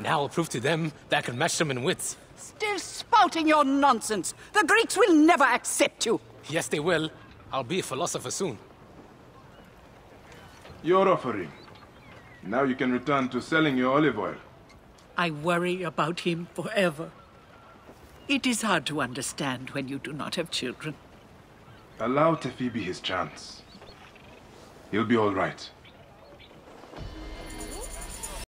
Now I'll prove to them that I can match them in wits. Still spouting your nonsense. The Greeks will never accept you. Yes, they will. I'll be a philosopher soon. Your offering. Now you can return to selling your olive oil. I worry about him forever. It is hard to understand when you do not have children. Allow Tefibi his chance. He'll be all right.